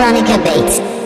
Veronica Bates.